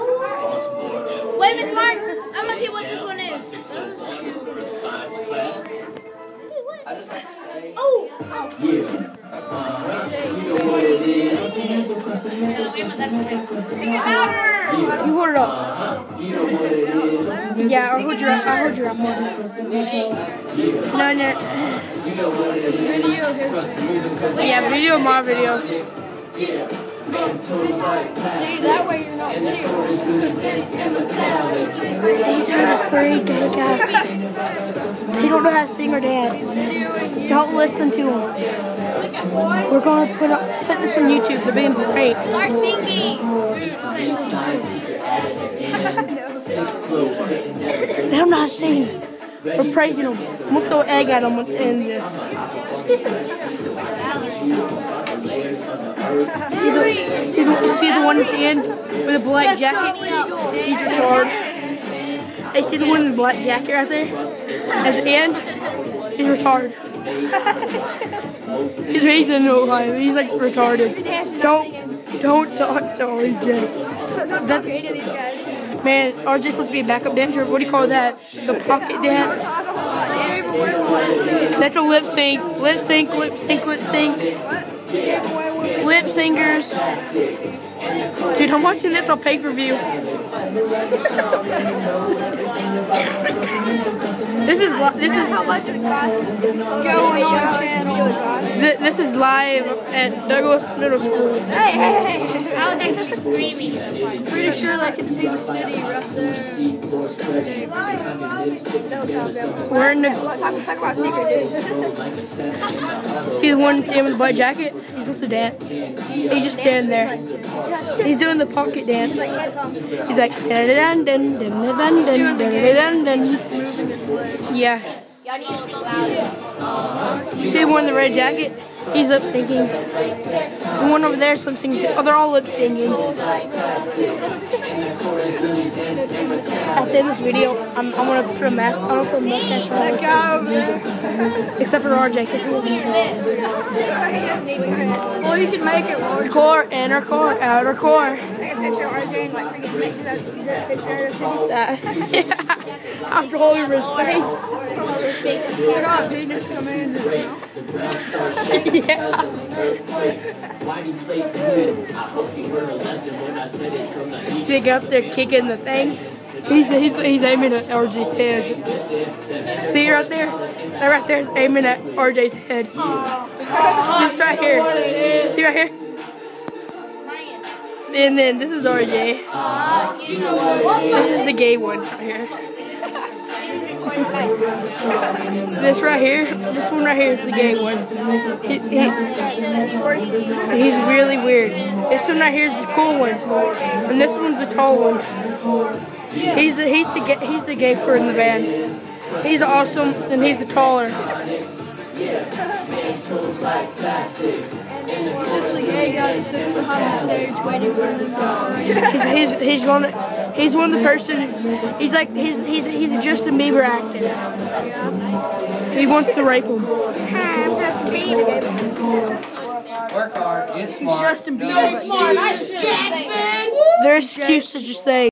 Oh, wait, Miss Mark, I want to see what this one is. I just have to say. Oh! Yeah. You know what it is. Sing it louder! Hold it up. Yeah, I'll hold your I'll hold your up more. No, no. Just video his. Yeah, video my video. See, that way you're not videoing. These are three gay guys. They don't know how to sing or dance. Don't listen to them. We're gonna put up, put this on YouTube. They're being great. start singing. They don't know how to sing. We're praising them. I'm gonna throw an egg at them what's in this. See the, see the, see the one at the end with the black jacket? He's retarded. Hey, see the one in the black jacket right there? At the end, he's retarded. He's raised in Ohio. He's like retarded. Don't, don't talk to RJ. That's, man, RJ's supposed to be a backup dancer. What do you call that? The pocket dance? That's a lip sync. Lip sync, lip sync, lip sync. Lip singers. Dude, I'm watching this on pay per view. This is li- this is How much it costs? It's going on channel. Th- this is live at Douglas Middle School. Hey, hey, hey. I was actually screaming. Pretty sure they can see the city right there. We're in the Talk, talk about secret see the one in the black jacket. He's supposed to dance. He's just standing there. He's doing the pocket dance. He's like yeah. See the one in the red jacket? He's lip syncing. The one over there is lip syncing. Oh, they're all lip syncing. At the end of this video, I'm, I'm gonna put a mask. I'm gonna put a mask on. Except for RJ, because Well, you can make it. Core, inner core, outer core. Take a picture of RJ and like freaking make that, that picture of him. That, yeah. I'm all over his face. I got a penis coming in his mouth. Yeah. See, they up there kicking the thing. He's, he's, he's aiming at RJ's head. See right there? That right there is aiming at RJ's head. This right here. See right here? And then this is RJ. This is the gay one right here. This right here, this one right here is the gay one. He, he- he's really weird. This one right here is the cool one, and this one's the tall one. He's the he's the gay, he's the gay for in the band. He's awesome, and he's the taller. Just the gay guy that sits behind the stage waiting for the song. He's he's, he's one of, he's one of the persons. He's like he's he's he's a Justin Bieber actor. He wants to rape him. I'm just Bieber. Work hard, get He's smart. Justin Bieber. Their excuse to just say.